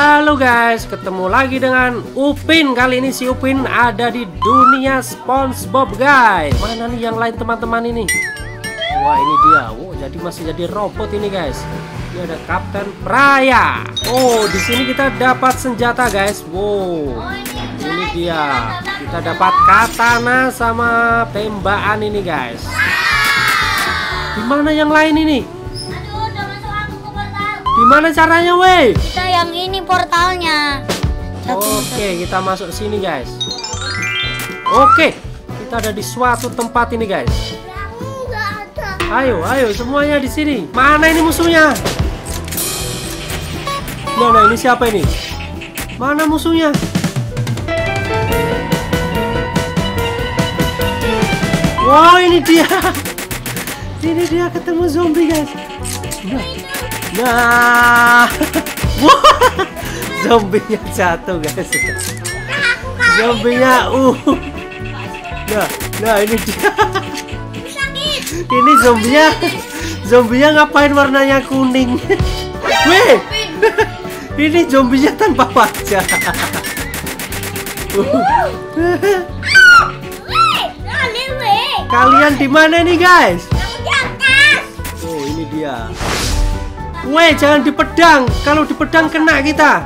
Halo guys, ketemu lagi dengan Upin. Kali ini si Upin ada di dunia SpongeBob guys. Mana nih yang lain teman-teman ini? Wah ini dia, oh jadi masih jadi robot ini guys. Ini ada Kapten Praya Oh di sini kita dapat senjata guys. Wow. Ini dia. Kita dapat katana sama tembakan ini guys. Di mana yang lain ini? Gimana caranya weh? Kita yang ini portalnya. Oke, kita masuk sini, guys. Oke, kita ada di suatu tempat ini, guys. Ayo, ayo, semuanya di sini. Mana ini musuhnya? Nah, nah, ini siapa ini? Mana musuhnya? Wow, ini dia. Ini dia ketemu zombie, guys. Nah, nah. Wah, zombinya jatuh, guys. Zombinya, uh. Nah, nah ini dia. Ini zombinya, zombinya ngapain warnanya kuning? Weh, ini zombinya tanpa wajah. Kalian di mana nih, guys? Oh, ini dia. Weh, jangan di pedang. Kalau di pedang kena kita.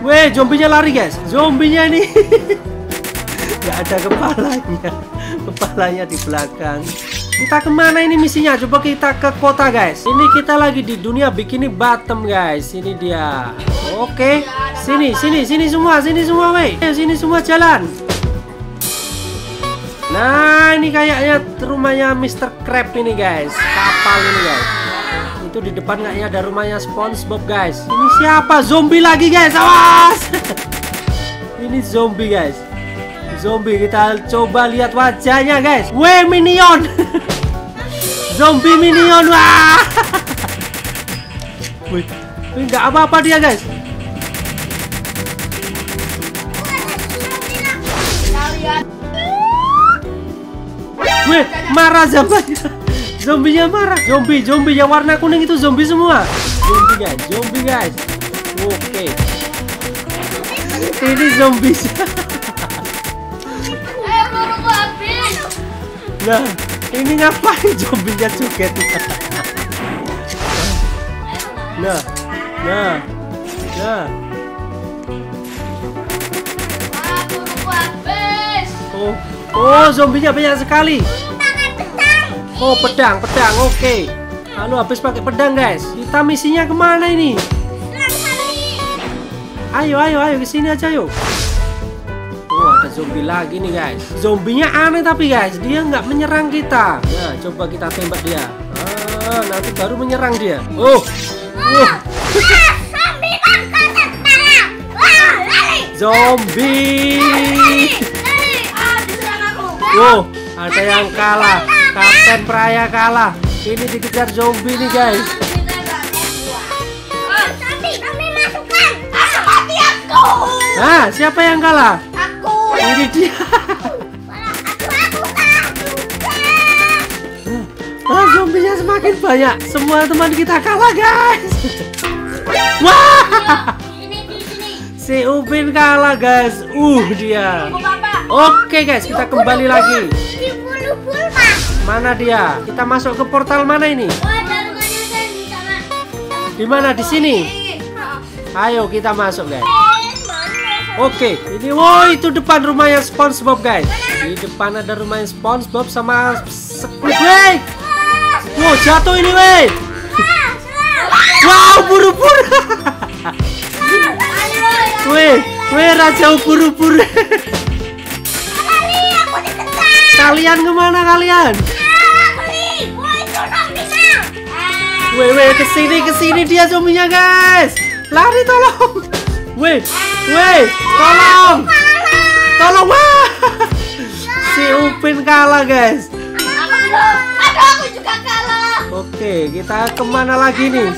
Weh, zombinya lari, guys. Zombinya ini nggak ada kepalanya. Kepalanya di belakang. Kita ke mana ini misinya? Coba kita ke kota, guys. Ini kita lagi di dunia bikini bottom, guys. Ini dia. Oke, sini, sini, sini semua, sini semua, weh. Sini semua jalan. Nah, ini kayaknya rumahnya Mr. Crab ini, guys. Kapal ini, guys. Itu di depan kayaknya ada rumahnya SpongeBob, guys. Ini siapa? Zombie lagi, guys. Awas! ini zombie, guys. Zombie kita coba lihat wajahnya, guys. Weh, minion. zombie minion. Wah! Wih, nggak apa-apa dia, guys. Wih, marah zombinya. Zombinya marah. Zombie, zombie yang warna kuning itu zombie semua. Zombie guys, zombie guys. Oke. Ini zombie. Nah, ini ngapain zombinya joget? Nah, nah, nah. Oh, oh, zombinya banyak sekali. Oh pedang, pedang, oke. Lalu habis pakai pedang guys. Kita misinya ke mana ini? Ayo, ayo, ayo ke sini aja yuk. Oh ada zombie lagi nih guys. Zombinya aneh tapi guys, dia nggak menyerang kita. Nah coba kita tembak dia. Ah, nanti baru menyerang dia. Oh, oh. Zombie. Wow, ada yang kalah. Kapten Praya kalah. Ini dikejar zombie nih guys. Nah, siapa yang kalah? Ini dia. Ah, zombinya semakin banyak. Semua teman kita kalah guys. Wah, si Upin kalah guys. Uh dia. Oke guys, kita kembali lagi. Mana dia? Kita masuk ke portal mana ini? Di mana? Di sini. Ayo kita masuk guys. Oke, ini wow itu depan rumahnya SpongeBob guys. Di depan ada rumahnya SpongeBob sama Squidward. Wow jatuh ini weh. Wow buru-buru. Weh, weh raja ubur-ubur. Kalian ke mana kalian? Weh, weh, ke sini, ke sini dia zombinya guys. Lari tolong. Weh, weh, tolong, tolong wah. Si Upin kalah guys. Oke, kita ke mana lagi nih?